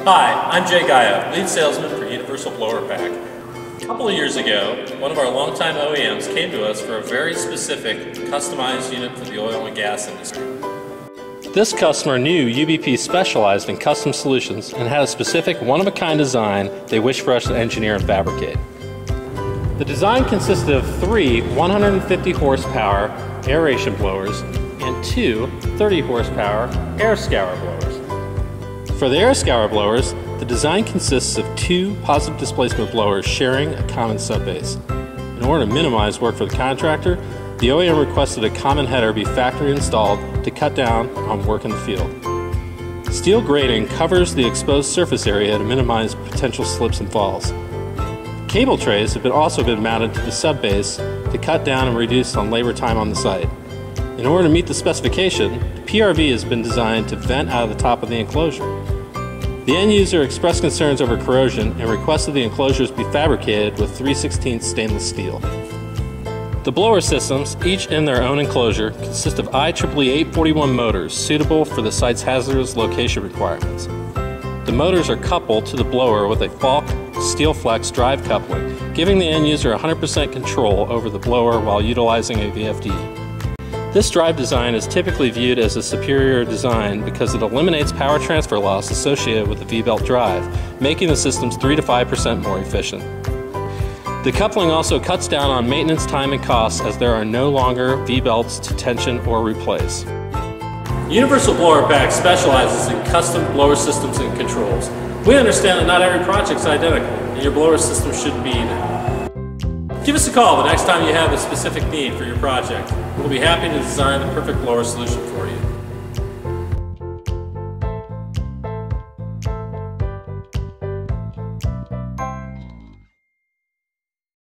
Hi, I'm Jay Gaia, lead salesman for Universal Blower Pac. A couple of years ago, one of our longtime OEMs came to us for a very specific, customized unit for the oil and gas industry. This customer knew UBP specialized in custom solutions and had a specific one-of-a-kind design they wished for us to engineer and fabricate. The design consisted of three 150 horsepower aeration blowers and two 30 horsepower air scour blowers. For the air scour blowers, the design consists of two positive displacement blowers sharing a common subbase. In order to minimize work for the contractor, the OEM requested a common header be factory installed to cut down on work in the field. Steel grating covers the exposed surface area to minimize potential slips and falls. Cable trays have been also been mounted to the subbase to cut down and reduce on labor time on the site. In order to meet the specification, the PRV has been designed to vent out of the top of the enclosure. The end user expressed concerns over corrosion and requested the enclosures be fabricated with 3 16 stainless steel. The blower systems, each in their own enclosure, consist of IEEE 841 motors suitable for the site's hazardous location requirements. The motors are coupled to the blower with a Falk Steelflex drive coupling, giving the end user 100% control over the blower while utilizing a VFD. This drive design is typically viewed as a superior design because it eliminates power transfer loss associated with the V-belt drive, making the systems 3 to 5% more efficient. The coupling also cuts down on maintenance time and costs as there are no longer V-belts to tension or replace. Universal Blower Pac specializes in custom blower systems and controls. We understand that not every project is identical, and your blower system should be either. Give us a call the next time you have a specific need for your project. We'll be happy to design the perfect blower solution for you.